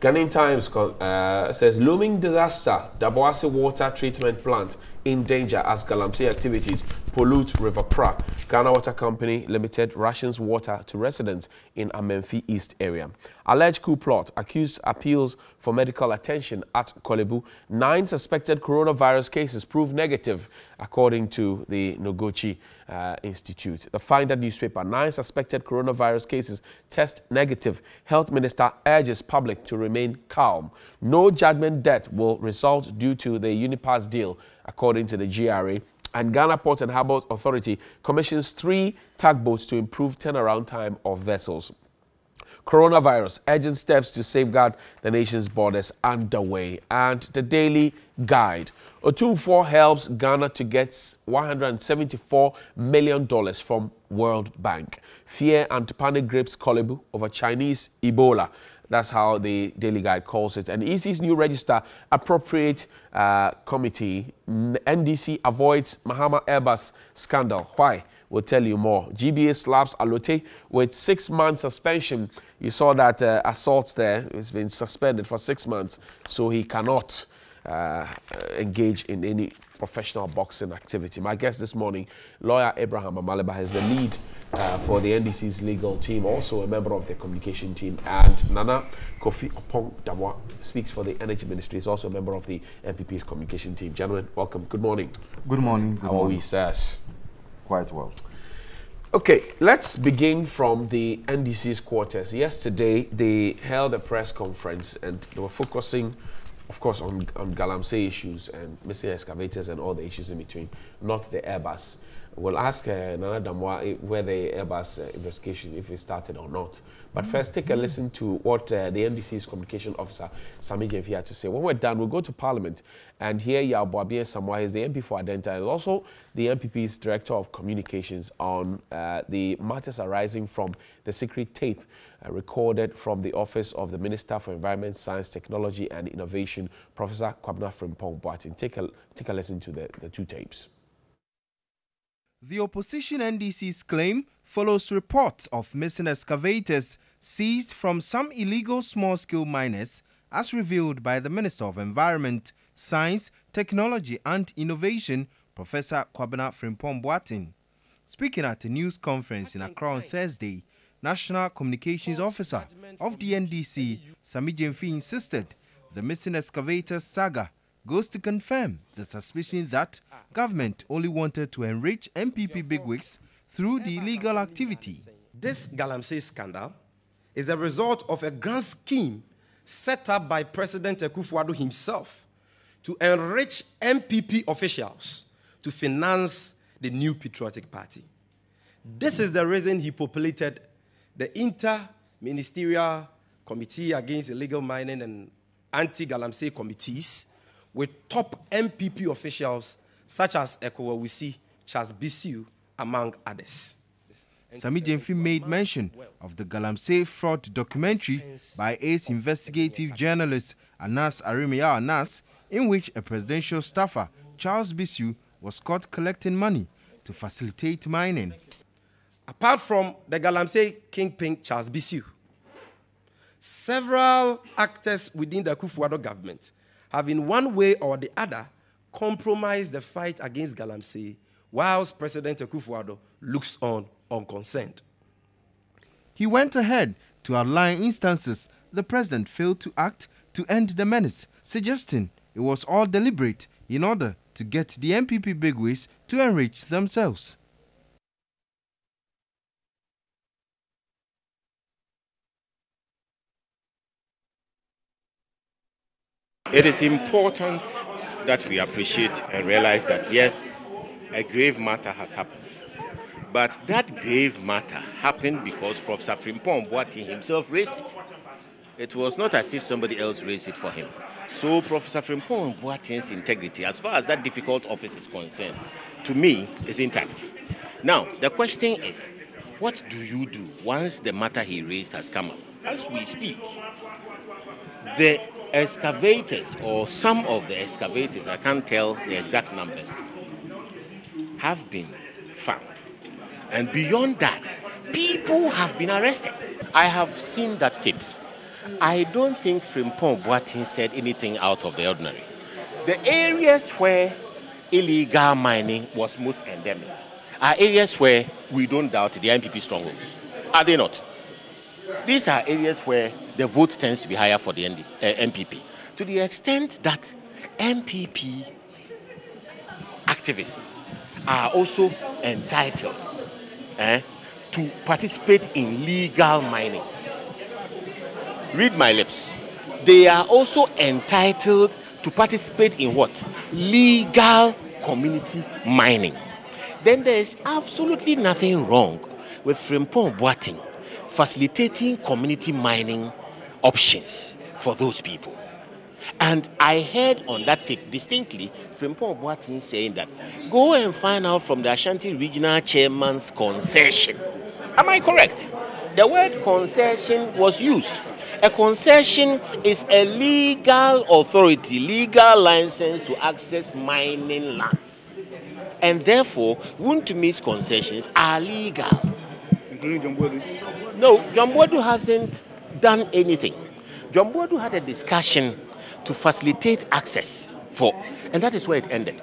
Ghanaian Times uh, says looming disaster, Daboase water treatment plant in danger as Galamsey activities pollute River Pra. Ghana Water Company Limited rations water to residents in Amenfi East area. Alleged coup plot accused appeals for medical attention at Korle Bu. Nine suspected coronavirus cases proved negative, according to the Noguchi uh, Institute. The Finder newspaper, nine suspected coronavirus cases test negative. Health Minister urges public to remain calm. No judgment debt will result due to the Unipass deal, according to the GRA and Ghana Ports and Harbour Authority commissions three tugboats to improve turnaround time of vessels. Coronavirus, urgent steps to safeguard the nation's borders underway. And the Daily Guide. Otumfuo helps Ghana to get $174 million from World Bank. Fear and panic grips Korle Bu over Chinese Ebola. That's how the Daily Guide calls it. And EC's new register appropriate uh, committee, NDC avoids Mahama Airbus scandal. Why? We'll tell you more. GBA slaps Alote with six months suspension. You saw that uh, assault there. It's been suspended for six months, so he cannot uh, engage in any professional boxing activity. My guest this morning, lawyer Abraham Amaliba, is the lead uh, for the NDC's legal team, also a member of the communication team, and Nana Kofi Oppong Damoah speaks for the Energy Ministry, is also a member of the NPP's communication team. Gentlemen, welcome. Good morning. Good morning. Good How morning. are we, sirs? Quite well. Okay, let's begin from the NDC's quarters. Yesterday, they held a press conference and they were focusing, of course, on, on Galamsey issues and missing excavators and all the issues in between, not the Airbus. We'll ask uh, Nana Damoah where the Airbus uh, investigation, if it started or not. But first, take a listen to what uh, the NDC's communication officer, Sammy Gyamfi, had to say. When we're done, we'll go to Parliament and hear Yaw Buaben Asamoa, is the MP for Adenta, and also the NPP's Director of Communications on uh, the matters arising from the secret tape Uh, recorded from the office of the Minister for Environment, Science, Technology and Innovation, Professor Kwabena Frimpong Boateng. Take a, take a listen to the, the two tapes. The opposition NDC's claim follows reports of missing excavators seized from some illegal small-scale miners as revealed by the Minister of Environment, Science, Technology and Innovation, Professor Kwabena Frimpong Boateng. Speaking at a news conference in Accra on Thursday, National Communications Officer of the NDC, Sammy Gyamfi, insisted the missing excavator saga goes to confirm the suspicion that government only wanted to enrich NPP bigwigs through the illegal activity. This Galamsey scandal is a result of a grand scheme set up by President Akufo-Addo himself to enrich NPP officials to finance the new patriotic party. This is the reason he populated the Inter-Ministerial Committee Against Illegal Mining and Anti-Galamsey Committees with top NPP officials such as Ekowa Wisi, Charles Bissue, among others. Sammy Gyamfi made mention of the Galamsey fraud documentary by ace investigative journalist Anas Aremeyaw Anas, in which a presidential staffer, Charles Bissue, was caught collecting money to facilitate mining. Apart from the Galamsey kingpin Charles Bissue, several actors within the Akufo-Addo government have in one way or the other compromised the fight against Galamsey whilst President Akufo-Addo looks on unconcerned. He went ahead to outline instances the president failed to act to end the menace, suggesting it was all deliberate in order to get the NPP bigwigs to enrich themselves. It is important that we appreciate and realize that yes, a grave matter has happened. But that grave matter happened because Professor Frimpong Boateng himself raised it. It was not as if somebody else raised it for him. So Professor Frimpong Boateng's integrity, as far as that difficult office is concerned, to me is intact. Now, the question is, what do you do once the matter he raised has come up? As we speak, the excavators, or some of the excavators, I can't tell the exact numbers, have been found. And beyond that, people have been arrested. I have seen that tape. I don't think Frimpong Boateng said anything out of the ordinary. The areas where illegal mining was most endemic are areas where we don't doubt the NPP strongholds. Are they not? These are areas where the vote tends to be higher for the uh, NPP. To the extent that NPP activists are also entitled eh, to participate in legal mining. Read my lips. They are also entitled to participate in what? Legal community mining. Then there is absolutely nothing wrong with Frimpong Boateng facilitating community mining options for those people. And I heard on that tape distinctly from Paul Boating saying that go and find out from the Ashanti Regional Chairman's concession. Am I correct? The word concession was used. A concession is a legal authority, legal license to access mining lands. And therefore, Wontumi's concessions are legal. Including John Boadu's. No, John Boadu hasn't done anything. John Boadu had a discussion to facilitate access for, and that is where it ended.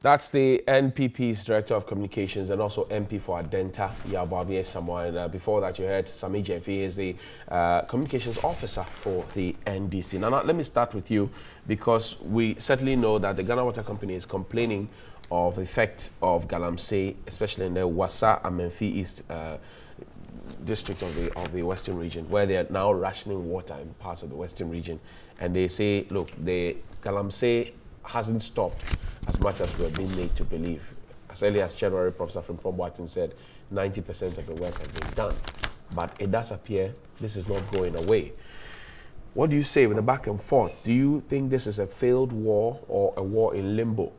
That's the NPP's Director of Communications and also MP for Adenta, Yaw Buaben Asamoa. And uh, before that, you heard Sammy Gyamfi is the uh, Communications Officer for the NDC. Now, now, let me start with you because we certainly know that the Ghana Water Company is complaining of effect of Galamsey, especially in the Wassa and Menfi East uh, district of the of the western region, where they are now rationing water in parts of the western region, and they say, look, the Galamsey hasn't stopped as much as we're being made to believe. As early as January, Professor Frimpong Boateng said 90% of the work has been done, but it does appear this is not going away. What do you say with the back and forth? Do you think this is a failed war or a war in limbo?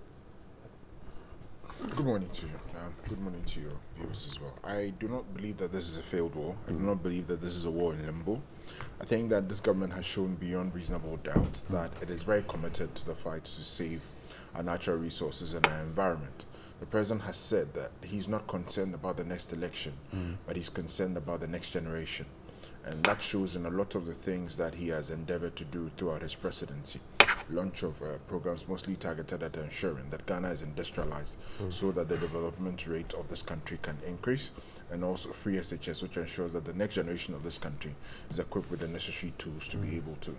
Good morning to you. Um, good morning to your viewers as well. I do not believe that this is a failed war. I do not believe that this is a war in limbo. I think that this government has shown beyond reasonable doubt that it is very committed to the fight to save our natural resources and our environment. The president has said that he's not concerned about the next election, but he's concerned about the next generation. And that shows in a lot of the things that he has endeavored to do throughout his presidency. Launch of uh, programs mostly targeted at ensuring that Ghana is industrialized so that the development rate of this country can increase. And also free SHS, which ensures that the next generation of this country is equipped with the necessary tools to be able to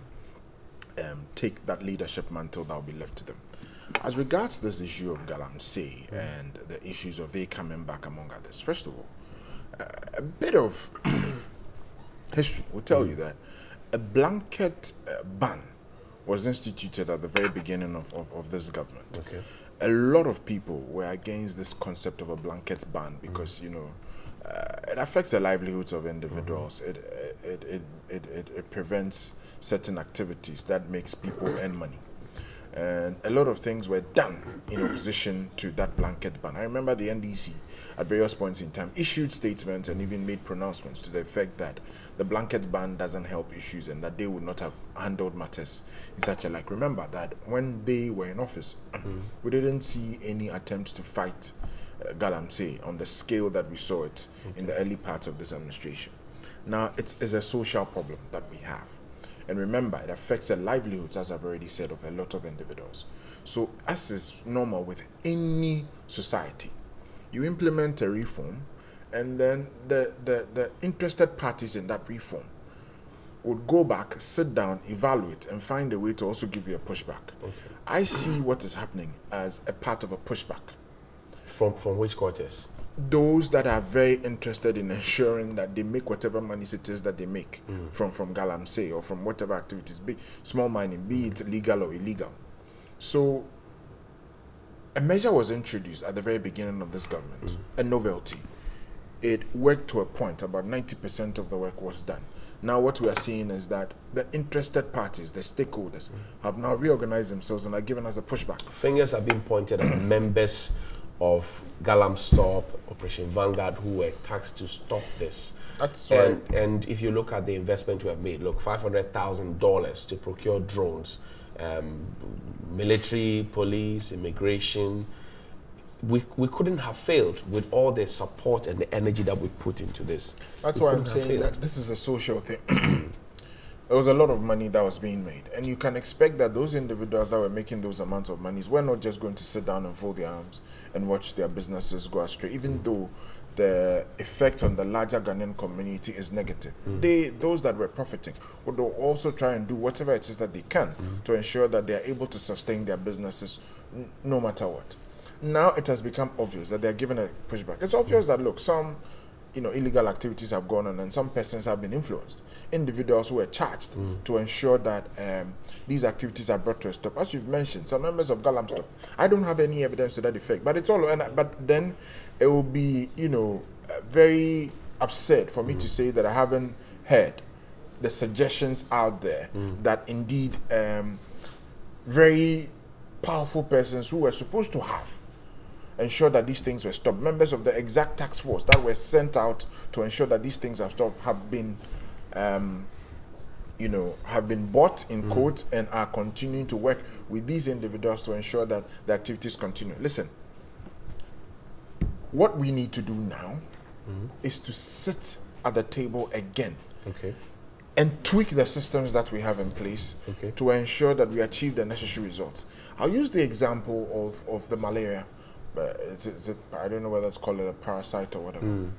um, take that leadership mantle that will be left to them. As regards this issue of Galamsey and the issues of they coming back, among others, first of all, uh, a bit of history will tell you that a blanket uh, ban was instituted at the very beginning of, of, of this government. Okay. A lot of people were against this concept of a blanket ban because, you know, uh, it affects the livelihoods of individuals. It, it, it, it, it, it prevents certain activities that makes people earn money. And a lot of things were done in opposition to that blanket ban. I remember the NDC at various points in time issued statements and even made pronouncements to the effect that the blanket ban doesn't help issues and that they would not have handled matters in such a like. Remember that when they were in office, we didn't see any attempt to fight uh, Galamsey on the scale that we saw it in the early parts of this administration. Now, it's, it's a social problem that we have. And remember, it affects the livelihoods, as I've already said, of a lot of individuals. So, as is normal with any society, you implement a reform, and then the, the, the interested parties in that reform would go back, sit down, evaluate, and find a way to also give you a pushback. I see what is happening as a part of a pushback. From, from which quarters? Those that are very interested in ensuring that they make whatever money it is that they make mm. from from Galamsey or from whatever activities, be small mining, be it legal or illegal. So a measure was introduced at the very beginning of this government, mm. a novelty. It worked to a point, about 90% of the work was done. Now, what we are seeing is that the interested parties, the stakeholders, mm. have now reorganized themselves and are giving us a pushback. Fingers have been pointed at the members of Galamstop, Operation Vanguard, who were tasked to stop this. That's And, and if you look at the investment we have made, look, $500,000 to procure drones, um, military, police, immigration. we, we couldn't have failed with all the support and the energy that we put into this. That's We why I'm saying that this is a social thing. there was a lot of money that was being made, and you can expect that those individuals that were making those amounts of monies were not just going to sit down and fold their arms and watch their businesses go astray, even mm. though the effect on the larger Ghanaian community is negative. Mm. They, those that were profiting, would also try and do whatever it is that they can mm. to ensure that they are able to sustain their businesses n- no matter what. Now it has become obvious that they are given a pushback. It's obvious that look, some you know illegal activities have gone on and some persons have been influenced. Individuals who were charged to ensure that um, these activities are brought to a stop. As you've mentioned, some members of Galamstop. I don't have any evidence to that effect, but it's all. And but then it will be you know uh, very upset for me to say that I haven't heard the suggestions out there that indeed um, very powerful persons who were supposed to have ensure that these things were stopped. Members of the exact task force that were sent out to ensure that these things have stopped have been, um, you know, have been bought in mm. quotes and are continuing to work with these individuals to ensure that the activities continue. Listen, what we need to do now mm. is to sit at the table again Okay. and tweak the systems that we have in place Okay. to ensure that we achieve the necessary results. I'll use the example of, of the malaria. But it's, it's a, I don't know whether to call it a parasite or whatever. Mm.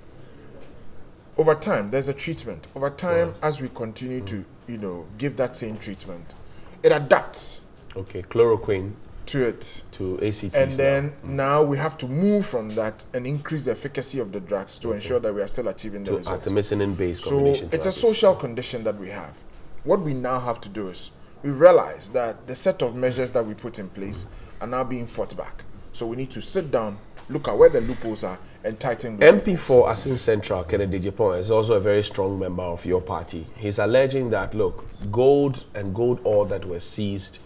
Over time, there's a treatment. Over time, as we continue to, you know, give that same treatment, it adapts Okay. Chloroquine to it. to ACTs. And then mm. now we have to move from that and increase the efficacy of the drugs to ensure that we are still achieving the to results. artemisinin based So it's a social condition that we have. What we now have to do is we realize that the set of measures that we put in place are now being fought back. So we need to sit down, look at where the loopholes are, and tighten those. MP for Assin Central, Kennedy Agyapong, is also a very strong member of your party. He's alleging that, look, gold and gold ore that were seized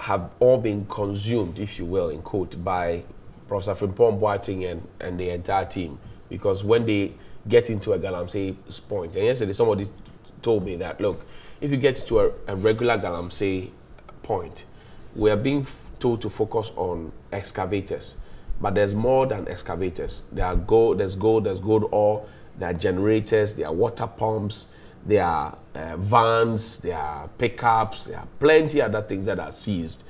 have all been consumed, if you will, in quote, by Professor Frimpong Boateng and, and the entire team. Because when they get into a Galamsey point, and yesterday somebody told me that, look, if you get to a, a regular Galamsey point, we are being told to focus on excavators. But there's more than excavators. There are gold, there's gold, there's gold ore, there are generators, there are water pumps, there are uh, vans, there are pickups, there are plenty other things that are seized.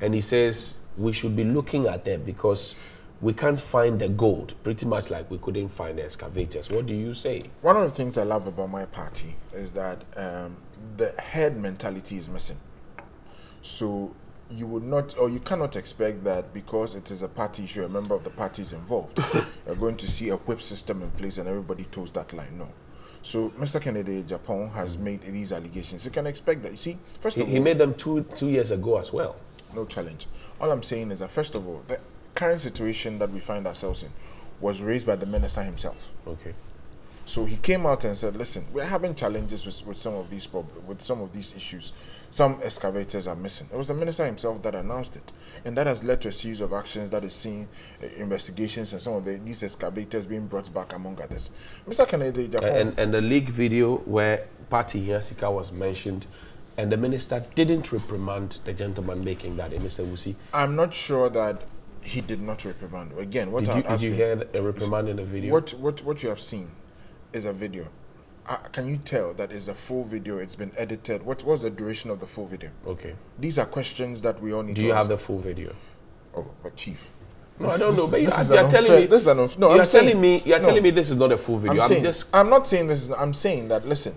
And he says we should be looking at them because we can't find the gold, pretty much like we couldn't find the excavators. What do you say? One of the things I love about my party is that um, the head mentality is missing. So you would not, or you cannot expect that because it is a party issue, a member of the party is involved, you're going to see a whip system in place and everybody toes that line. No. So Mr. Kennedy Agyapong has mm. made these allegations. You can expect that. You see, first He, of all, he made them two two years ago as well. no challenge. All I'm saying is that first of all, the current situation that we find ourselves in was raised by the minister himself. Okay. So he came out and said, "Listen, we're having challenges with, with some of these prob- with some of these issues. Some excavators are missing." It was the minister himself that announced it, and that has led to a series of actions that is seeing uh, investigations and some of the, these excavators being brought back, among others. Mr. Kennedy, Agyapong, And, and the leak video where Party Hiasika was mentioned, and the minister didn't reprimand the gentleman making that, eh, Mr. Wusi. I'm not sure that he did not reprimand. Again, what Did I'm you, did you hear a reprimand in the video? what what what you have seen is a video. Uh, can you tell that is a full video? It's been edited. What was the duration of the full video? Okay. These are questions that we all need to Do you ask. have the full video? Oh, but chief. No, I don't know. this- But you, this an are telling unfair- me. This is an no. you I'm are saying, telling me. You are no, telling me this is not a full video. I'm, I'm, saying. just. I'm not saying this. I'm saying that. Listen,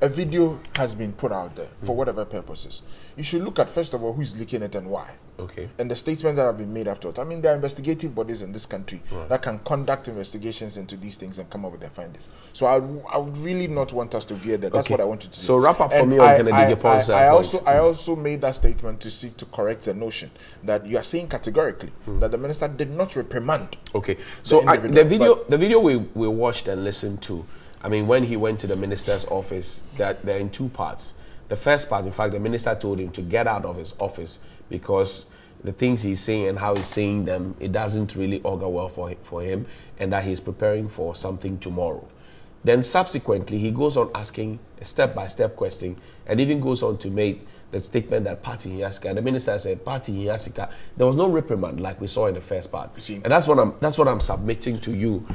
a video has been put out there for Mm. whatever purposes. You should look at first of all who's leaking it and why. Okay. And the statements that have been made afterwards. I mean, there are investigative bodies in this country that can conduct investigations into these things and come up with their findings. So I, I would really not want us to veer there. That's Okay. what I wanted to do. So wrap up for And me on I, Kennedy I, Agyapong's, uh, I, I point. also I also made that statement to seek to correct the notion that you are saying categorically Hmm. that the minister did not reprimand. Okay. So I, the video, but- the video we, we watched and listened to. I mean, when he went to the minister's office, that they're in two parts. The first part, in fact, the minister told him to get out of his office because the things he's saying and how he's saying them, it doesn't really augur well for for him, and that he's preparing for something tomorrow. Then subsequently, he goes on asking a step-by-step question, and even goes on to make the statement that party Hiasika, the minister said party Hiasika. There was no reprimand like we saw in the first part. and that's what I'm that's what I'm submitting to you.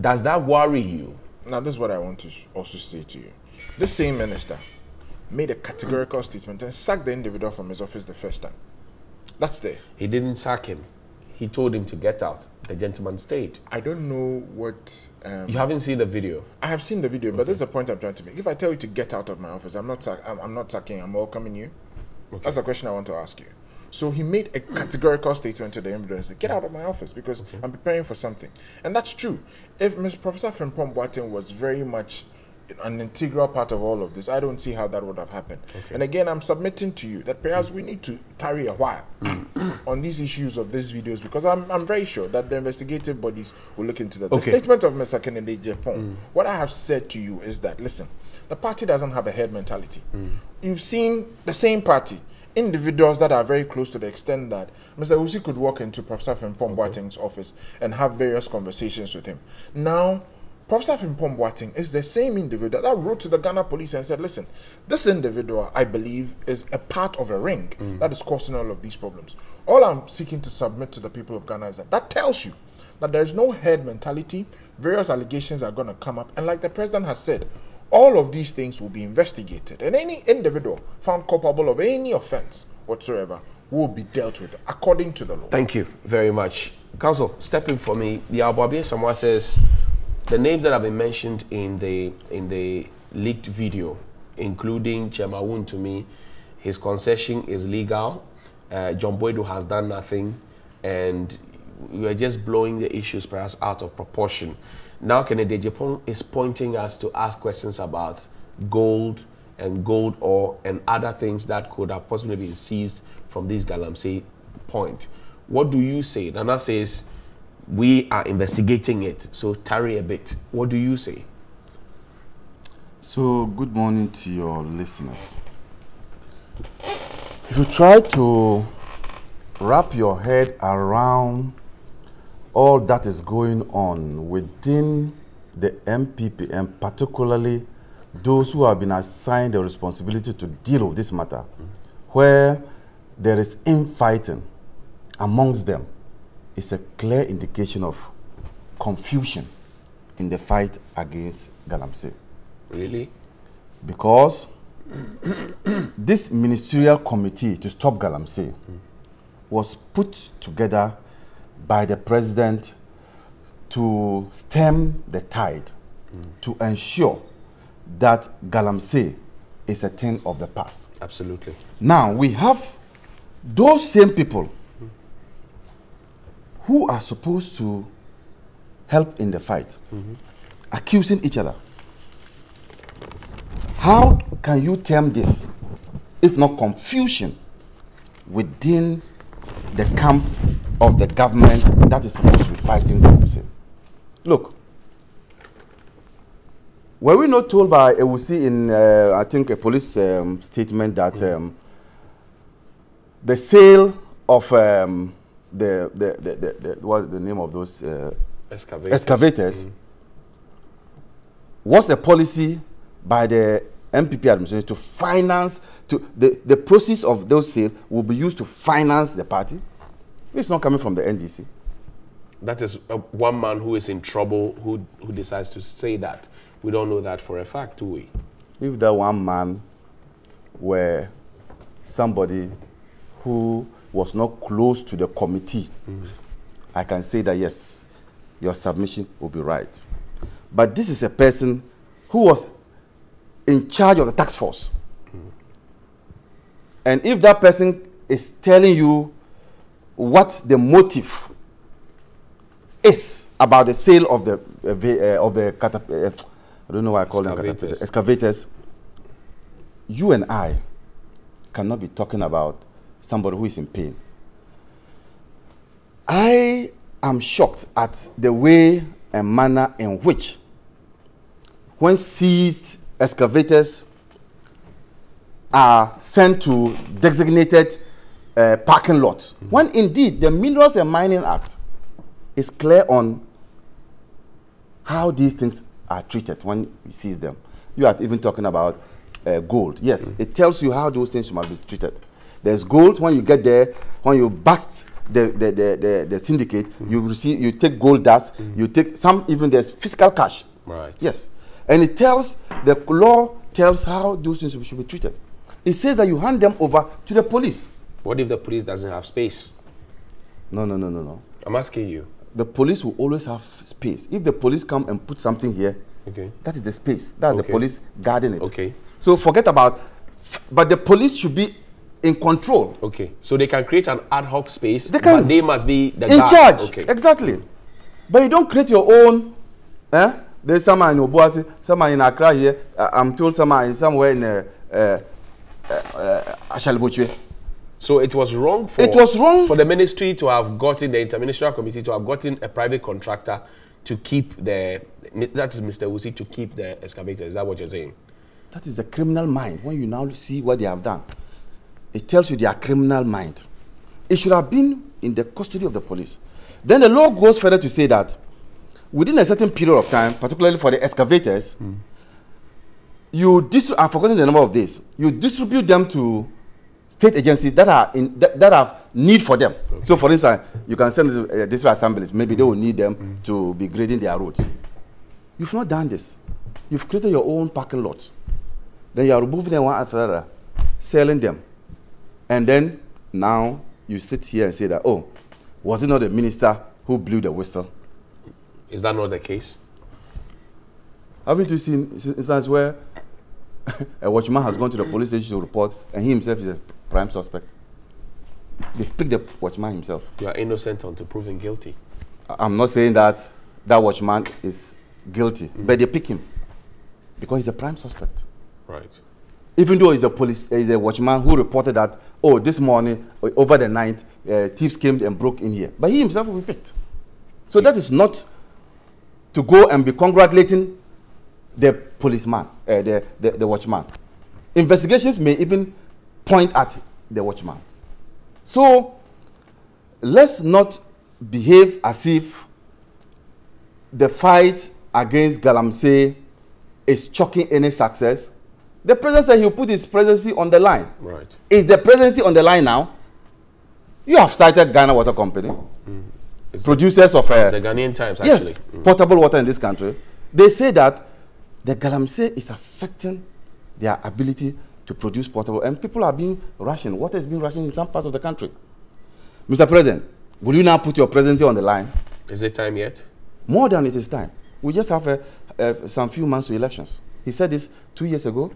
Does that worry you? Now, this is what I want to also say to you. This same minister made a categorical statement and sacked the individual from his office the first time. That's there. He didn't sack him. He told him to get out. The gentleman stayed. I don't know what. Um, You haven't seen the video. I have seen the video, but this is the point I'm trying to make. If I tell you to get out of my office, I'm not. I'm, I'm not sacking. I'm welcoming you. That's a question I want to ask you. So he made a categorical statement to the said, "Get out of my office because I'm preparing for something," and that's true. If Mr. Professor Frimpong Boateng was very much an integral part of all of this, I don't see how that would have happened. And again, I'm submitting to you that perhaps hmm. we need to tarry a while hmm. on these issues of these videos because I'm, I'm very sure that the investigative bodies will look into that. The statement of Mr. Kennedy Agyapong, what I have said to you is that, listen, the party doesn't have a head mentality. Hmm. You've seen the same party, individuals that are very close to the extent that Mr. Uzi could walk into Professor Frimpong Boateng's office and have various conversations with him. Now, Professor Frimpong Boateng is the same individual that wrote to the Ghana police and said, listen, this individual, I believe, is a part of a ring mm. that is causing all of these problems. All I'm seeking to submit to the people of Ghana is that that tells you that there is no head mentality. Various allegations are going to come up. And like the president has said, all of these things will be investigated. And any individual found culpable of any offense whatsoever will be dealt with according to the law. Thank you very much. Council, step in for me. The Albabi Samoa says the names that have been mentioned in the in the leaked video, including Chemawun to me, his concession is legal. Uh, John Boadu has done nothing, and we are just blowing the issues perhaps out of proportion. Now, Kennedy Agyapong is pointing us to ask questions about gold and gold ore and other things that could have possibly been seized from this Galamsey point. What do you say? Nana says we are investigating it, so tarry a bit. What do you say? So, good morning to your listeners. If you try to wrap your head around all that is going on within the NPP and particularly those who have been assigned the responsibility to deal with this matter, where there is infighting amongst them, is a clear indication of confusion in the fight against Galamsey Really? because this ministerial committee to stop Galamsey was put together by the president to stem the tide, to ensure that Galamsey is a thing of the past. Absolutely. Now we have those same people who are supposed to help in the fight, accusing each other. How can you term this, if not confusion, within the camp of the government that is supposed to be fighting Galamsey? Look, were we not told by Ewusi in, uh, I think, a police um, statement that um, the sale of um, the, the, the, the, the, what's the name of those uh, Excavator. excavators was a policy by the NPP administration to finance, to the, the proceeds of those sales will be used to finance the party. It's not coming from the NDC. That is uh, one man who is in trouble who, who decides to say that. We don't know that for a fact, do we? if that one man were somebody who was not close to the committee, I can say that yes, your submission will be right. But this is a person who was in charge of the tax force. And if that person is telling you what the motive is about the sale of the uh, uh, of the uh, I don't know why I call them Excavators. catapults, excavators. You and I cannot be talking about somebody who is in pain. I am shocked at the way and manner in which, when seized excavators are sent to designated uh, parking lots, when indeed the Minerals and Mining Act is clear on how these things are treated when you seize them. You are even talking about uh, gold. Yes, it tells you how those things must be treated. There's gold when you get there, when you bust the the, the, the, the syndicate, you receive you take gold dust, you take some even there's physical cash. Right. Yes. And it tells the law tells how those things should be treated. It says that you hand them over to the police. What if the police doesn't have space? No, no, no, no, no. I'm asking you. The police will always have space. If the police come and put something here, Okay. that is the space. That's Okay. the police guarding it. Okay. So forget about, but the police should be in control, Okay. So they can create an ad hoc space, They can- but they must be the in guard. charge. Okay. Exactly. But you don't create your own. Eh? There's someone in Obuasi, someone in Accra here. Uh, I'm told someone in somewhere in uh, uh, uh, So it was wrong for It was wrong. for the ministry to have gotten the interministerial committee to have gotten a private contractor to keep the that is Mr. Wusi to keep the excavator. Is that what you're saying? That is a criminal mind. When you now see what they have done, it tells you they are criminal mind. It should have been in the custody of the police. Then the law goes further to say that within a certain period of time, particularly for the excavators, you distribute, I've forgotten the number of days, you distribute them to state agencies that are in that, that have need for them. So, for instance, you can send it to uh, district assemblies. Maybe they will need them to be grading their roads. You've not done this. You've created your own parking lot. Then you are removing them one after another, selling them, and then now you sit here and say that oh, was it not the minister who blew the whistle? Is that not the case? Haven't you seen instances where a watchman has gone to the police station to report and he himself is a prime suspect? They've picked the watchman himself. You are innocent until proven guilty. I'm not saying that that watchman is guilty, but they pick him because he's a prime suspect. Right. Even though he's a police, he's a watchman who reported that, oh, this morning, over the night, uh, thieves came and broke in here. But he himself will be picked. So that is not to go and be congratulating the policeman, uh, the, the, the watchman. Investigations may even point at the watchman. So let's not behave as if the fight against Galamsey is chalking any success. The president said he'll put his presidency on the line. Right. Is the presidency on the line now? You have cited Ghana Water Company, It's producers of uh, the Ghanaian Times actually. yes, potable water in this country. They say that the galamsey is affecting their ability to produce potable, and people are being rationed. Water is being rationed in some parts of the country. Mr. President, will you now put your presidency on the line? Is it time yet? More than it is time. We just have uh, uh, some few months to elections. He said this two years ago.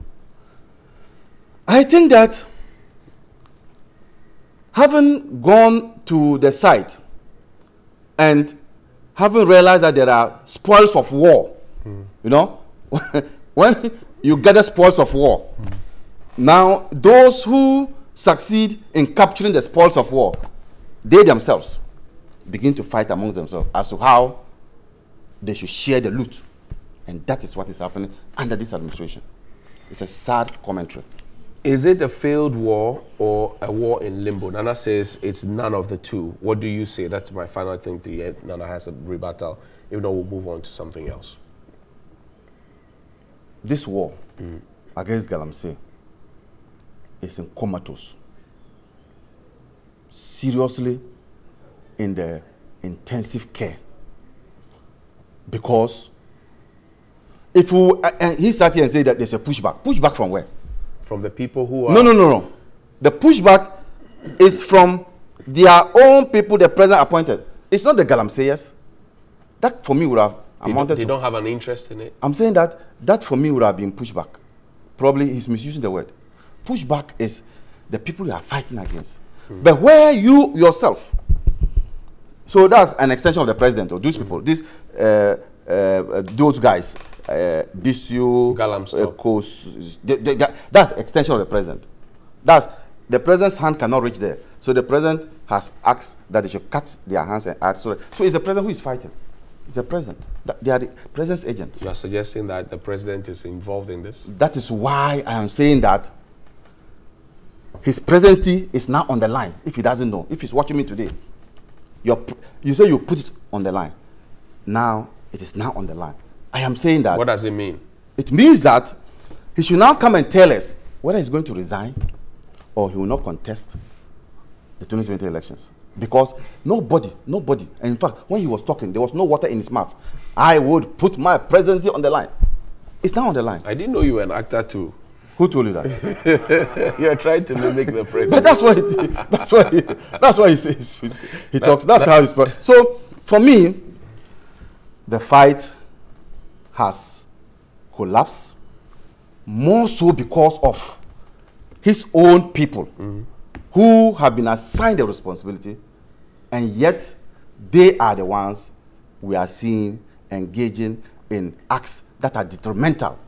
I think that having gone to the site and having realized that there are spoils of war, hmm. you know, when you gather spoils of war, hmm. now those who succeed in capturing the spoils of war, they themselves begin to fight among themselves as to how they should share the loot. And that is what is happening under this administration. It's a sad commentary. Is it a failed war or a war in limbo? Nana says it's none of the two. What do you say? That's my final thing to. Nana has a rebuttal. If not, we'll move on to something else. This war against Galamsey is in comatose. Seriously in the intensive care. Because if we, uh, and he sat here and said that there's a pushback. Pushback from where? From the people who are No, no, no, no. The pushback is from their own people the president appointed. It's not the Galamseyers. That for me would have they, amounted they to. don't have an interest in it. I'm saying that that for me would have been pushback. Probably he's misusing the word. Pushback is the people you are fighting against. But where you yourself, so that's an extension of the president or those people, these uh, uh, those guys, uh, Galamstop. Kos, they- they- that- that's extension of the president. That's the president's hand cannot reach there. So the president has asked that they should cut their hands and add. So, so it's the president who is fighting. It's the president. They are the president's agents. You are suggesting that the president is involved in this. That is why I am saying that his presidency is now on the line. If he doesn't know, if he's watching me today, you say you put it on the line. Now it is now on the line. I am saying that What does it mean? it means that He should now come and tell us whether he's going to resign or he will not contest the 2020 elections. Because nobody, nobody, and in fact, when he was talking, there was no water in his mouth. I would put my presidency on the line. It's now on the line. I didn't know you were an actor too. Who told you that? You're trying to mimic the president. but that's why he, that's why he, that's why he says he talks. That's how he's. So for me, the fight has collapsed more so because of his own people who have been assigned the responsibility and yet they are the ones we are seeing engaging in acts that are detrimental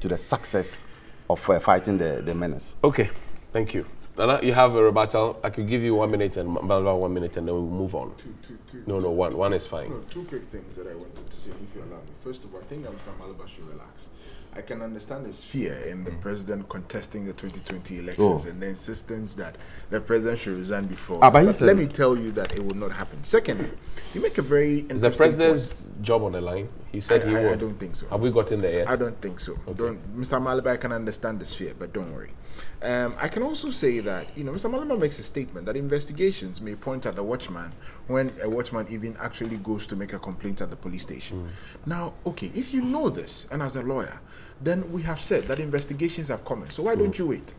to the success of uh, fighting the, the menace. Okay, thank you. Nana, you have a rebuttal. I could give you one minute and Malva one minute and then we'll move on. Two, two, two, No, no, one. One is fine. No, two quick things that I wanted to say, if you allow me. First of all, I think that Mr. Malaba should relax. I can understand his fear in the president contesting the 2020 elections Oh. and the insistence that the president should resign before. Ah, but but let me tell you that it will not happen. Secondly, you make a very Is the president's point. job on the line? He said I- he I- I don't think so. Have we gotten there yet? I don't think so. Don't, Mr. Malaba, I can understand this fear, but don't worry. Um, I can also say that you know Mr. Malaba makes a statement that investigations may point at the watchman when a watchman even actually goes to make a complaint at the police station. Hmm. Now, okay, if you know this, and as a lawyer, then we have said that investigations have come. in. So why don't hmm. you wait?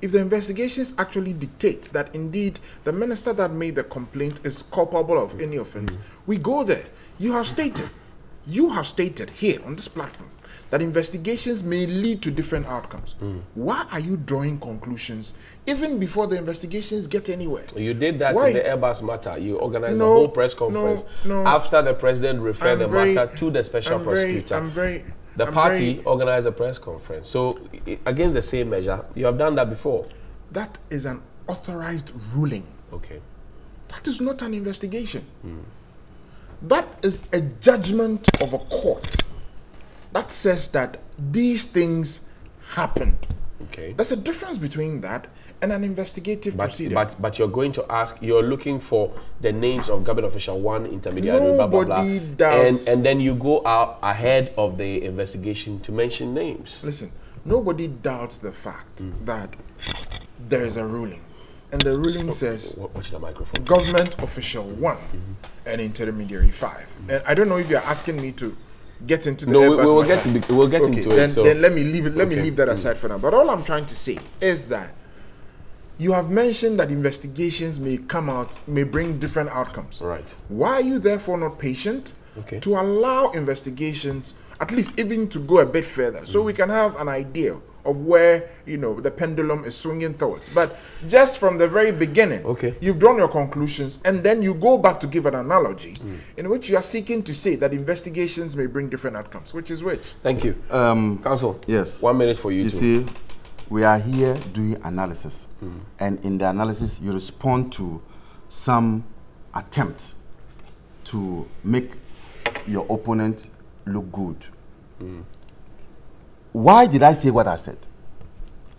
If the investigations actually dictate that indeed the minister that made the complaint is culpable of any hmm. offense, we go there. You have stated, you have stated here on this platform that investigations may lead to different outcomes. Hmm. Why are you drawing conclusions even before the investigations get anywhere? You did that Why? in the Airbus matter. You organized No, a whole press conference no. after the president referred I'm the very- matter to the special I'm very- prosecutor. I'm very- the I'm party very- organized a press conference. So, against the same measure, you have done that before. That is an authorized ruling. Okay. That is not an investigation. Hmm. That is a judgment of a court that says that these things happened. Okay. There's a difference between that and an investigative But, procedure. but but you're going to ask. You're looking for the names of government official one, intermediary, blah blah blah, Nobody and doubts. and then you go out ahead of the investigation to mention names. Listen, nobody doubts the fact Mm. that there is a ruling. And the ruling says Wa- Watch the microphone. government official one and intermediary five. And I don't know if you're asking me to get into the No, we- will get to- we'll get okay, into it, then, so- then let me leave it. Let me leave that mm. aside for now. But all I'm trying to say is that you have mentioned that investigations may come out, may bring different outcomes. Right. Why are you therefore not patient Okay. to allow investigations, at least even to go a bit further, so mm. we can have an idea of where you know the pendulum is swinging towards? But just from the very beginning, Okay. you've drawn your conclusions, and then you go back to give an analogy mm. in which you are seeking to say that investigations may bring different outcomes. Which is which? Thank you, Um, Council. yes. One minute for you. You too. see, we are here doing analysis, mm. and in the analysis, you respond to some attempt to make your opponent look good. Mm. Why did I say what I said?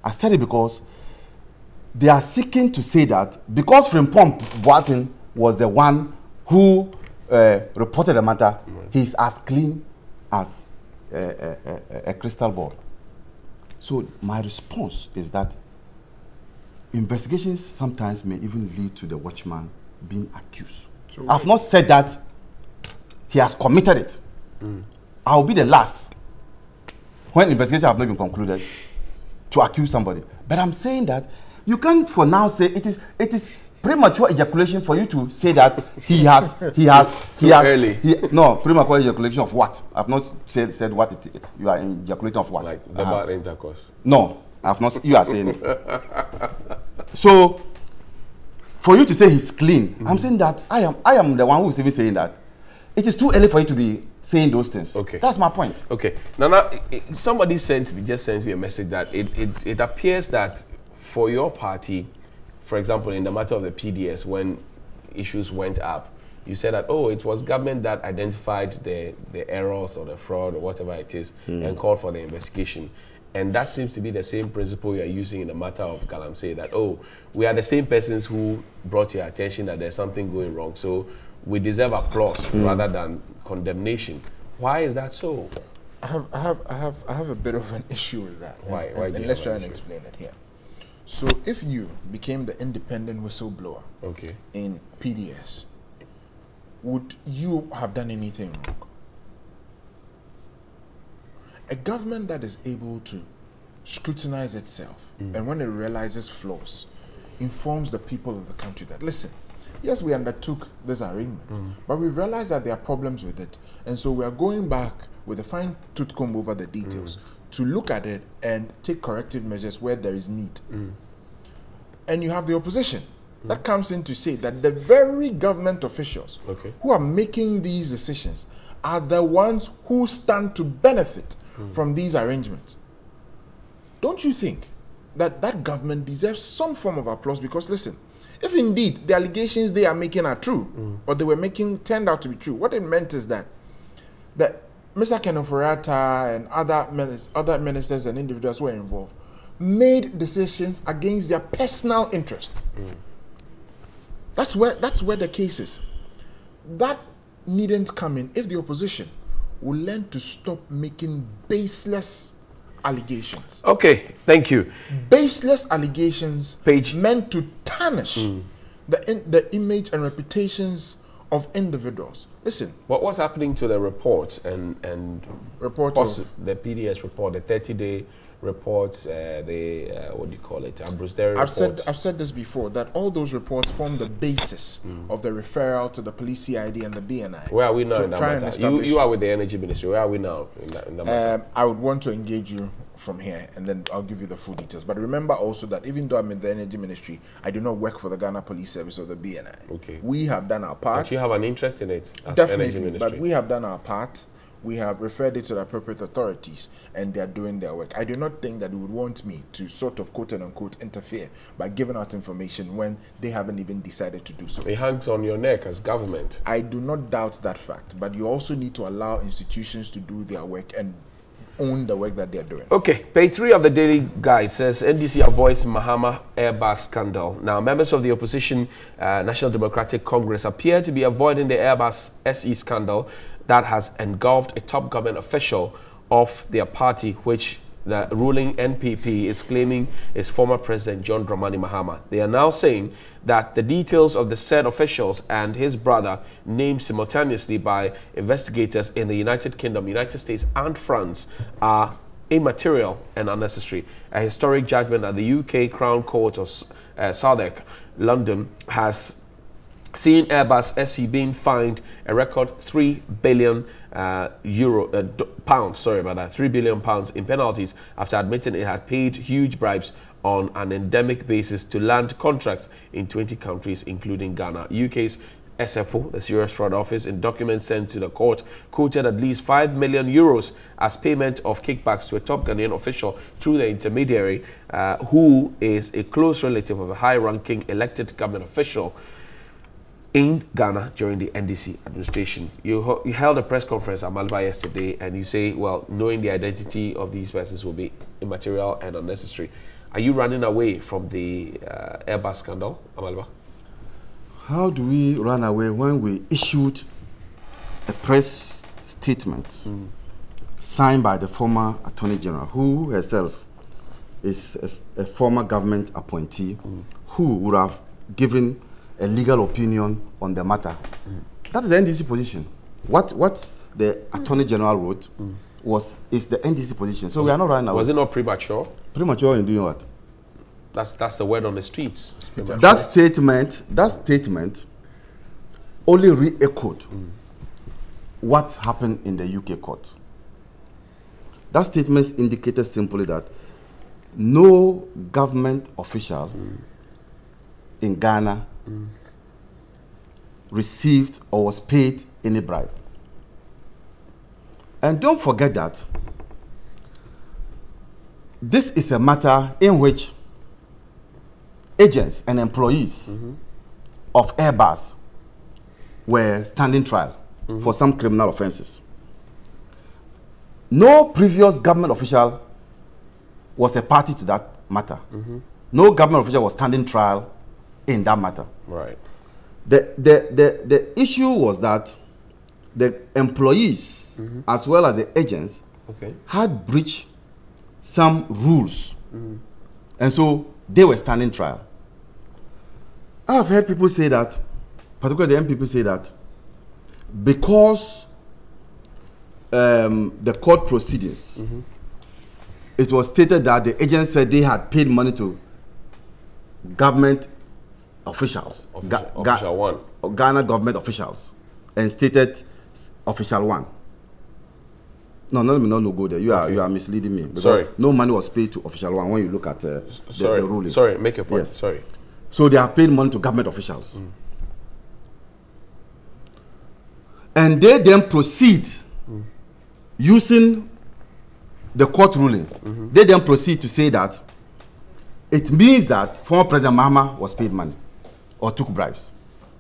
I said it because they are seeking to say that because Frimpong Boateng was the one who uh, reported the matter, he's as clean as a, a, a, a crystal ball. So my response is that investigations sometimes may even lead to the watchman being accused. So I've not said that he has committed it. Mm. I'll be the last when investigations have not been concluded to accuse somebody. But I'm saying that you can't for now say it is it is premature ejaculation for you to say that he has he has he has early. he, no premature ejaculation of what? I've not said said what it, you are ejaculating of what. Like the Uh-huh. bad intercourse. No, I've not. You are saying it. So, for you to say he's clean, I'm saying that I am. I am the one who is even saying that. It is too early for you to be saying those things. Okay. That's my point. Okay. Now, i- somebody sent me just sent me a message that it, it, it appears that for your party, for example, in the matter of the PDS, when issues went up, you said that oh, it was government that identified the the errors or the fraud or whatever it is hmm. and called for the investigation. And that seems to be the same principle you are using in the matter of Galamsey that oh, we are the same persons who brought your attention that there's something going wrong. So we deserve applause hmm. rather than condemnation. Why is that so? I have, I have, I have, I have a bit of an issue with that. Why- And, why and- and let's try and explain it here. So, if you became the independent whistleblower Okay. in PDS, would you have done anything wrong? A government that is able to scrutinize itself hmm. and when it realizes flaws, informs the people of the country that, listen, yes, we undertook this arrangement, mm. but we realized that there are problems with it. And so we are going back with a fine tooth comb over the details mm. to look at it and take corrective measures where there is need mm. and you have the opposition that comes in to say that the very government officials Okay. who are making these decisions are the ones who stand to benefit from these arrangements. Don't you think that that government deserves some form of applause? Because listen, if indeed the allegations they are making are true, or they were making turned out to be true, what it meant is that that Mr. Ken Ofori-Atta and other ministers, other ministers and individuals who were involved made decisions against their personal interests. That's where that's where the case is. That needn't come in if the opposition will learn to stop making baseless allegations. Okay, thank you. Baseless allegations Page- meant to tarnish hmm. the in, the image and reputations of individuals. Listen, What what's happening to the reports and and report the PDS report, the 30 day reports, uh, the uh, what do you call it, Ambrose Dery I've said. I've said this before that all those reports form the basis of the referral to the police CID and the BNI. Where are we now in that matter? You, you are with the energy ministry. Where are we now in that, in that? Um, I would want to engage you from here, and then I'll give you the full details. But remember also that even though I'm in the energy ministry, I do not work for the Ghana Police Service or the BNI. Okay. We have done our part. But you have an interest in it as energy Definitely, ministry. but we have done our part. We have referred it to the appropriate authorities, and they are doing their work. I do not think that they would want me to sort of quote and unquote interfere by giving out information when they haven't even decided to do so. it hangs on your neck as government. I do not doubt that fact, but you also need to allow institutions to do their work and own the work that they are doing. Okay, page three of the Daily Guide says NDC avoids Mahama Airbus scandal. Now, members of the opposition uh, National Democratic Congress appear to be avoiding the Airbus SE scandal that has engulfed a top government official of their party, which the ruling NPP is claiming is former President John Dramani Mahama. They are now saying that the details of the said officials and his brother, named simultaneously by investigators in the United Kingdom, United States, and France, are immaterial and unnecessary. A historic judgment at the UK Crown Court of uh, Southwark, London, has seen Airbus SE being fined a record 3 billion uh, euro uh, pounds, sorry about that, 3 billion pounds in penalties after admitting it had paid huge bribes on an endemic basis to land contracts in 20 countries including Ghana. UK's SFO, the Serious Fraud Office, in documents sent to the court, quoted at least 5 million euros as payment of kickbacks to a top Ghanaian official through the intermediary, uh, who is a close relative of a high ranking elected government official in Ghana during the NDC administration. You, you held a press conference at Malaba yesterday and you say, well, knowing the identity of these persons will be immaterial and unnecessary. Are you running away from the uh, Airbus scandal, Amaliba? How do we run away when we issued a press statement signed by the former Attorney General, who herself is a, a former government appointee, who would have given a legal opinion on the matter? That is the NDC position. What what the Attorney General wrote was is the NDC position. So we are not running away. Was it not premature? premature in doing what? That's, that's the word on the streets. That statement, that statement only re-echoed what happened in the UK court. That statement indicated simply that no government official in Ghana received or was paid any bribe. And don't forget that this is a matter in which agents and employees of Airbus were standing trial for some criminal offenses. No previous government official was a party to that matter. No government official was standing trial in that matter. Right. The, the, the, the issue was that the employees mm-hmm. as well as the agents Okay. had breached some rules. Mm-hmm. And so they were standing trial. I have heard people say that, particularly the young people say that, because um, the court proceedings, mm-hmm. it was stated that the agents said they had paid money to government officials, Official, Ga- official one. Ghana government officials, and stated official one. No, no, no, no, go there. You are you are misleading me. Sorry. No money was paid to official one when you look at uh, the, Sorry. the rulings. Sorry, make a point. Yes. Sorry. So they have paid money to government officials. Mm. And they then proceed using the court ruling. Mm-hmm. They then proceed to say that it means that former President Mahama was paid money or took bribes.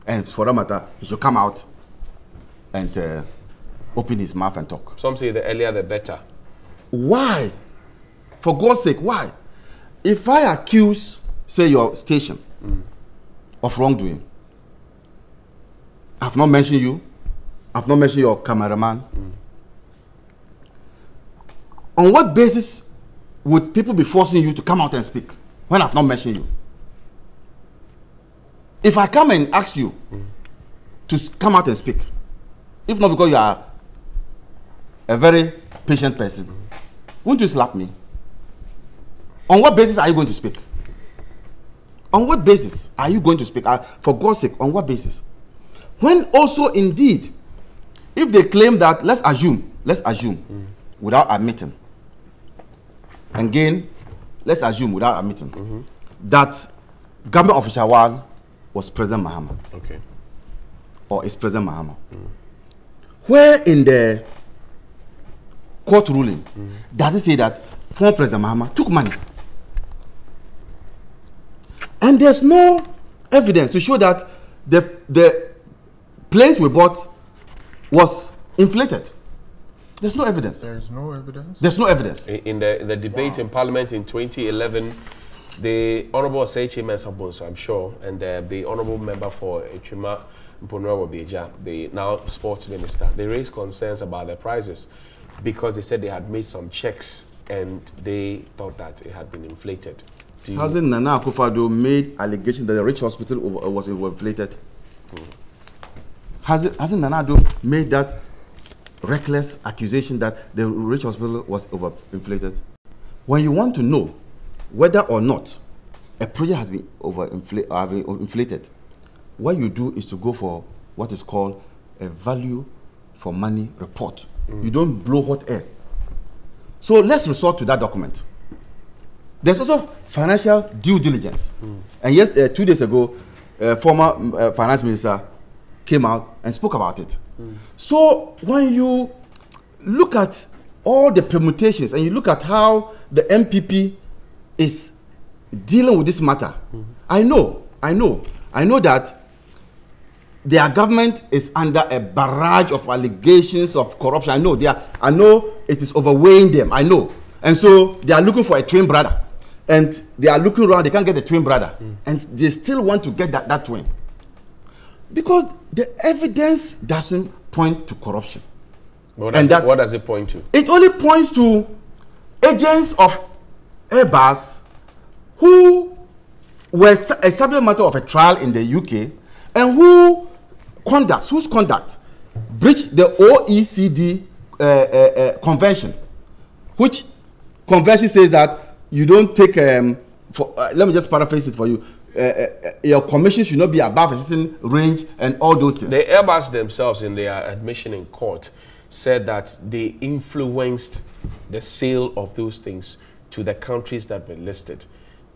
And for that matter, he should come out and uh, open his mouth and talk. Some say the earlier the better. Why? For God's sake, why? If I accuse, say, your station of wrongdoing, I've not mentioned you, I've not mentioned your cameraman. On what basis would people be forcing you to come out and speak when I've not mentioned you? If I come and ask you to s- come out and speak, if not because you are a very patient person, won't you slap me? On what basis are you going to speak? On what basis are you going to speak? Uh, for God's sake, on what basis? When also, indeed, if they claim that, let's assume, let's assume, without admitting, again, let's assume without admitting, that government official one was President Mahama Okay. or is President Mahama. Mm. Where in the court ruling mm. does it say that former President Mahama took money? And there's no evidence to show that the, the place we bought was inflated. There's no evidence. There's no evidence. There's no evidence. In in the, the debate in Parliament in 2011, the Honourable Osei Kyei-Mensah-Bonsu, I'm sure, and uh, the Honourable Member for Atwima Mponua Wabieja, the now Sports Minister, they raised concerns about the prices because they said they had made some checks and they thought that it had been inflated. Hasn't Nana Akufo-Addo made allegations that the Ridge hospital was overinflated? Hasn't, hasn't Nana made that reckless accusation that the Ridge hospital was overinflated? When you want to know whether or not a project has been overinflated, been inflated, what you do is to go for what is called a value for money report. You don't blow hot air. So let's resort to that document. There's also financial due diligence. And yes, uh, two days ago, uh, former mm, uh, finance minister came out and spoke about it. So when you look at all the permutations and you look at how the NPP is dealing with this matter, I know, I know, I know that their government is under a barrage of allegations of corruption. I know they are, I know it is overweighing them. I know. And so they are looking for a twin brother. And they are looking around, they can't get a twin brother. And they still want to get that, that twin. Because the evidence doesn't point to corruption. What does, and it, that- what does it point to? It only points to agents of Airbus who were a subject matter of a trial in the UK and who conducts, whose conduct breached the OECD uh, uh, uh, convention, which convention says that you don't take, um, for, uh, let me just paraphrase it for you, uh, uh, your commission should not be above a certain range and all those things. The Airbus themselves, in their admission in court, said that they influenced the sale of those things to the countries that were listed.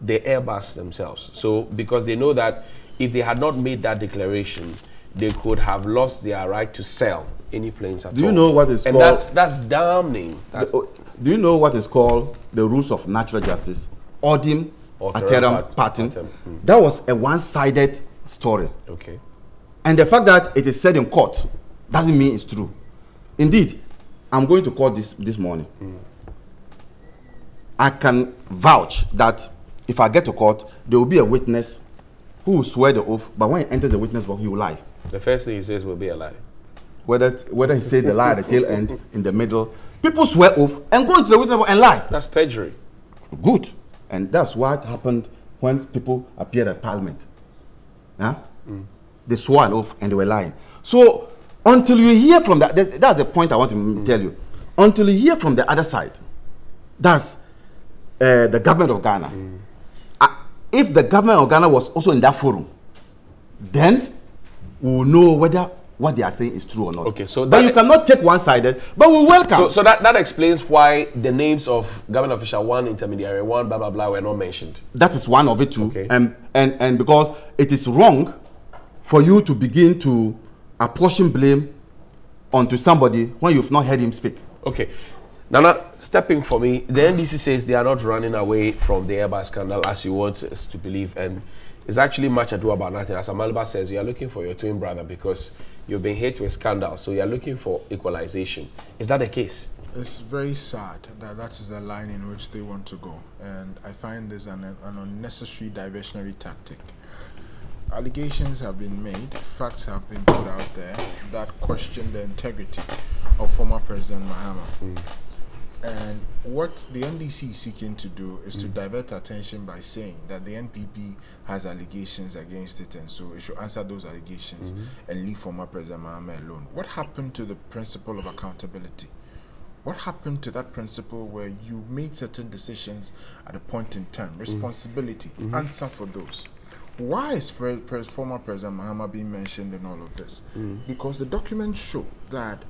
The Airbus themselves. So, because they know that if they had not made that declaration, they could have lost their right to sell any planes at all. Do you know what is and called- that's that's damning. That's, The- oh, do you know what is called the rules of natural justice? Alteram alteram partem. partem. Mm. That was a one-sided story. okay. And the fact that it is said in court doesn't mean it's true. Indeed, I'm going to court this, this morning. I can vouch that if I get to court, there will be a witness who will swear the oath, but when he enters the witness box, he will lie. The first thing he says will be a lie. whether whether he said the lie at the tail end, in the middle. People swear oath and go into the witness box and lie. That's perjury. Good. And that's what happened when people appeared at Parliament. Huh? Mm. They swore an oath and they were lying. So until you hear from that, that's, the point I want to m mm. tell you. Until you hear from the other side, that's uh, the government of Ghana. Uh, if the government of Ghana was also in that forum, then we will know whether what they are saying is true or not. Okay, so but you cannot take one-sided. But we welcome. So, so that, that explains why the names of government official one, intermediary one, blah blah blah, were not mentioned. that is one of it too Okay. and and and because it is wrong for you to begin to apportion blame onto somebody when you've not heard him speak Okay. Nana, stepping for me, the NDC says they are not running away from the Airbus scandal as you want us to believe, and it's actually much ado about nothing. As Amaliba says, you are looking for your twin brother because you've been hit with scandal, so you are looking for equalization. Is that the case? It's very sad that that is the line in which they want to go, and I find this an, an unnecessary diversionary tactic. Allegations have been made, facts have been put out there that question the integrity of former President Mahama. Mm. And what the NDC is seeking to do is to mm. divert attention by saying that the NPP has allegations against it, and so it should answer those allegations mm-hmm. and leave former President Mahama alone. What happened to the principle of accountability? What happened to that principle where you made certain decisions at a point in time? Mm. Responsibility, mm-hmm. answer for those. Why is former President Mahama being mentioned in all of this? Mm. Because the documents show that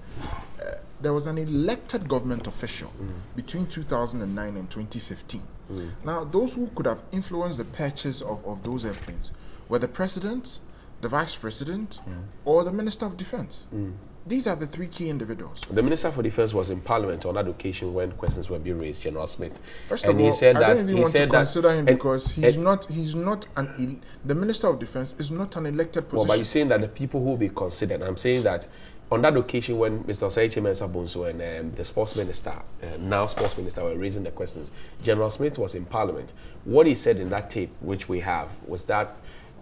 uh, there was an elected government official between 2009 and 2015. Now, those who could have influenced the purchase of, of those airplanes were the president, the vice president, or the minister of defense. These are the three key individuals. The Minister for Defense was in Parliament on that occasion when questions were being raised, General Smith. First and of he all, said I that don't even he want to said that consider him because he's not he's not an the minister of defense is not an elected Well, position. but you're saying that the people who will be considered, I'm saying that on that occasion when Mr. Osei Kyei-Mensah-Bonsu and um, the sports minister, uh, now sports minister, were raising the questions, General Smith was in parliament. What he said in that tape, which we have, was that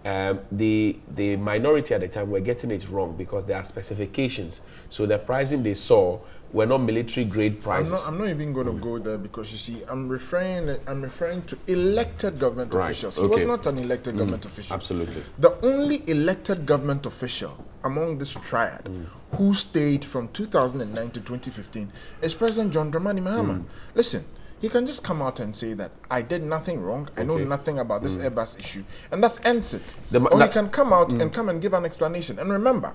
um, the the minority at the time were getting it wrong because there are specifications. So the pricing they saw were not military grade I'm prices. not, I'm not even going to go there because you see, I'm referring I'm referring to elected government Right, officials. He was not an elected government official. Absolutely. The only elected government official among this triad Mm. who stayed from 2009 to 2015 is President John Dramani Mahama. Mm. Listen, he can just come out and say that I did nothing wrong. I know Okay. Mm. nothing about this Airbus issue, and that's ends it. The or he can come out and come and give an explanation. And remember,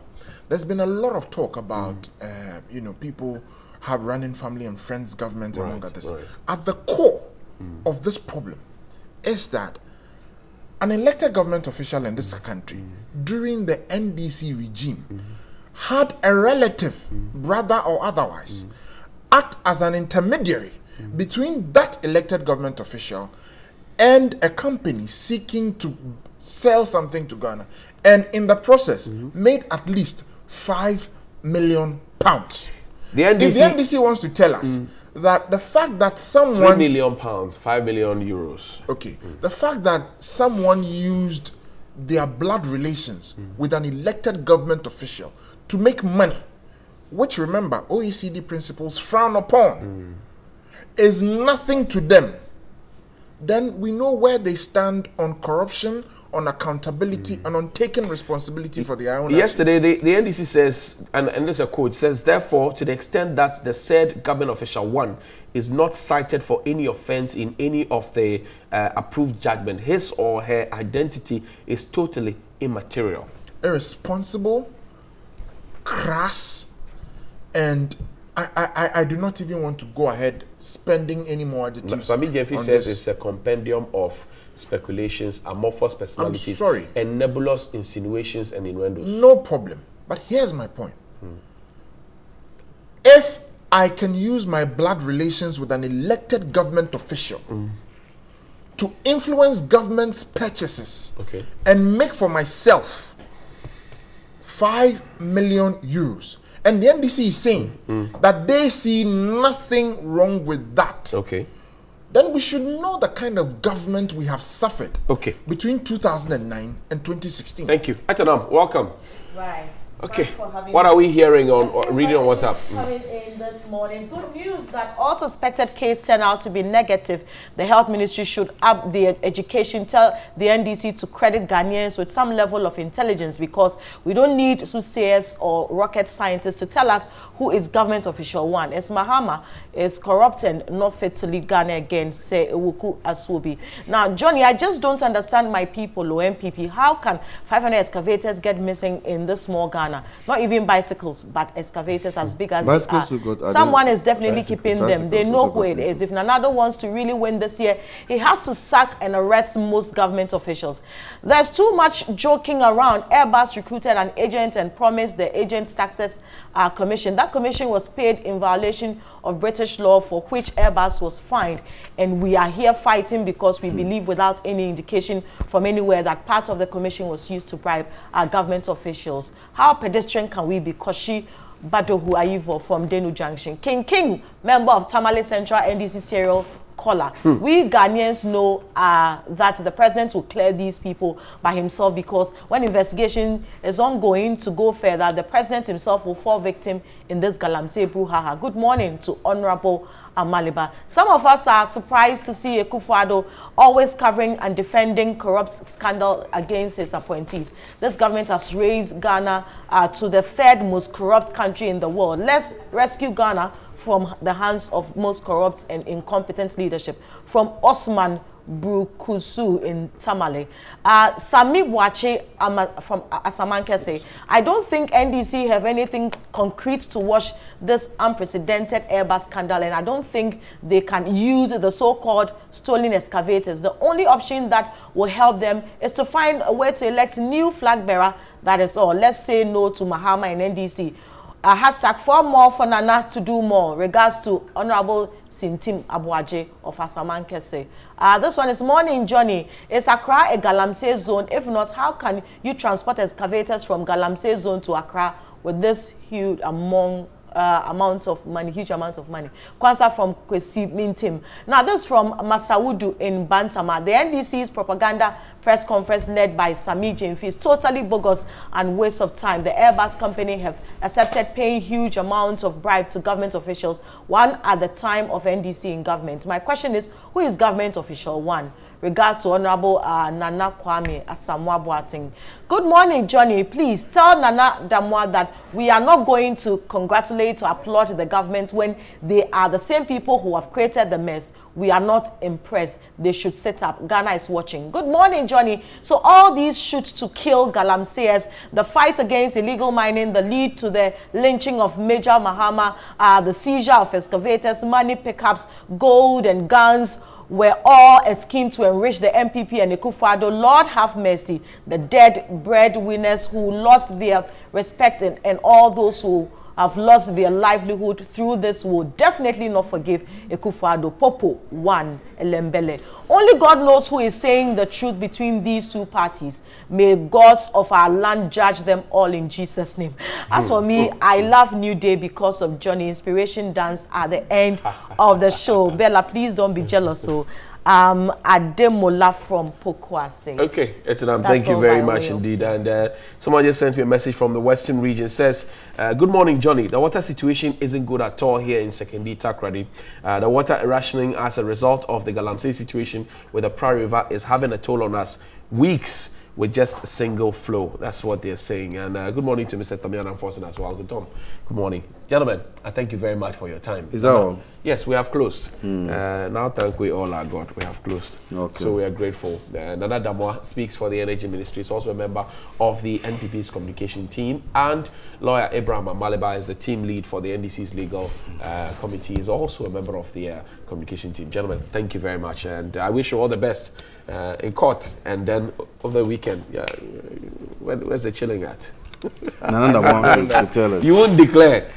there's been a lot of talk about Mm. uh, you know people have running family and friends government among Right, others. right. At the core of this problem is that an elected government official in this country during the NDC regime had a relative, brother or otherwise, act as an intermediary between that elected government official and a company seeking to sell something to Ghana, and in the process made at least five million pounds. The If the NDC, NDC wants to tell us mm. that the fact that someone million pounds, five million euros. Okay. The fact that someone used their blood relations mm. with an elected government official to make money, which remember OECD principles frown upon, mm. is nothing to them, then we know where they stand on corruption, on accountability, and on taking responsibility for their own Yesterday, the, the NDC says, and, and there's a quote, says, therefore, to the extent that the said government official one is not cited for any offense in any of the uh, approved judgment, his or her identity is totally immaterial. irresponsible, crass, and I, I, I- do not even want to go ahead spending any more adjectives. Sammy Gyamfi says this. it's a compendium of speculations, amorphous personalities, sorry. and nebulous insinuations and innuendos. no problem. But here's my point. If I can use my blood relations with an elected government official mm. to influence government's purchases Okay. and make for myself five million euros, and the NDC is saying mm. that they see nothing wrong with that. Okay. Then we should know the kind of government we have suffered Okay. between 2009 and 2016. Thank you. Atanam, welcome. Right. Okay. What are we hearing on or reading on WhatsApp? Coming in this morning. Good news that all suspected cases turn out to be negative. The health ministry should up the education, tell the NDC to credit Ghanaians with some level of intelligence because we don't need soothsayers or rocket scientists to tell us who is government official one. As Mahama is corrupt and not fit to lead Ghana again, say Ewuku Aswobi. Now, Johnny, I just don't understand my people, or NPP. How can 500 excavators get missing in this small Ghana? Ghana. Not even bicycles, but excavators as big as bicycles they are. Got, Someone is definitely keeping them. They know who it is. If Nanado wants to really win this year, he has to sack and arrest most government officials. There's too much joking around. Airbus recruited an agent and promised the agent's taxes uh, commission. That commission was paid in violation of British law for which Airbus was fined. And we are here fighting because we believe without any indication from anywhere that part of the commission was used to bribe our government officials. How pedestrian can we be? Koshi Badohu Ayivo from Denu Junction. King King, member of Tamale Central NDC serial caller. Hmm. We Ghanaians know uh, that the president will clear these people by himself because when investigation is ongoing to go further, the president himself will fall victim in this Galamsey brouhaha. Good morning to Honorable Amaliba. Some of us are surprised to see Akufo-Addo always covering and defending corrupt scandal against his appointees. This government has raised Ghana uh, to the third most corrupt country in the world. Let's rescue Ghana from the hands of most corrupt and incompetent leadership. From Osman Brukusu in Tamale. Uh, Sami Bwache from Asamanke say, I don't think NDC have anything concrete to wash this unprecedented Airbus scandal and I don't think they can use the so-called stolen excavators. The only option that will help them is to find a way to elect new flag bearer. That is all. Let's say no to Mahama and NDC uh, hashtag for more for Nana to do more. Regards to Honorable Sintim Abuaje of Asamankese. Uh, this one is morning, Johnny. Is Accra a Galamsey zone? If not, how can you transport excavators from Galamsey zone to Accra with this huge among uh, amounts of money, huge amounts of money. Kwanzaa from Kwesi Mintim. Now, this from Masaudu in Bantama. The NDC's propaganda press conference led by Sammy Gyamfi is totally bogus and waste of time. The Airbus company have accepted paying huge amounts of bribe to government officials, one at the time of NDC in government. My question is, who is government official one? Regards to Honorable uh, Nana Kwame Asamoah Boateng. Good morning, Johnny. Please tell Nana Damwa that we are not going to congratulate or applaud the government when they are the same people who have created the mess. We are not impressed. They should set up. Ghana is watching. Good morning, Johnny. So all these shoots to kill Galamseyers, the fight against illegal mining, the lead to the lynching of Major Mahama, uh, the seizure of excavators, money pickups, gold and guns, were all a scheme to enrich the NPP and Akufo-Addo. Lord have mercy. The dead breadwinners who lost their respect and, and all those who have lost their livelihood through this will definitely not forgive Akufo-Addo. Popo, one, Elembele. Only God knows who is saying the truth between these two parties. May gods of our land judge them all in Jesus' name. As for me, mm. I love New Day because of Johnny Inspiration Dance at the end of the show. Bella, please don't be jealous. So um, Ademola from Pokwase. Okay, Etinam, thank you very much indeed. And uh, someone just sent me a message from the Western region. says, uh, Good morning, Johnny. The water situation isn't good at all here in Sekondi Takoradi. Uh, the water rationing as a result of the Galamsey situation with the Pra River is having a toll on us. Weeks with just a single flow. That's what they're saying. And uh, good morning to Mr. Tamian Enforcing as well. Good Tom. Good morning. Gentlemen, I thank you very much for your time. Is that all? Yes, we have closed. Hmm. Uh, now thank we all our God. We have closed. Okay. So we are grateful. Uh, Nana Damwa speaks for the Energy Ministry. He's also a member of the NPP's communication team. And lawyer Abraham Amaliba is the team lead for the NDC's legal uh, committee. He's also a member of the uh, communication team. Gentlemen, thank you very much. And I wish you all the best uh, in court and then over the weekend. Yeah, where, where's the chilling at? None of them to tell us. You won't declare.